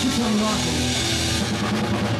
She's on rocking.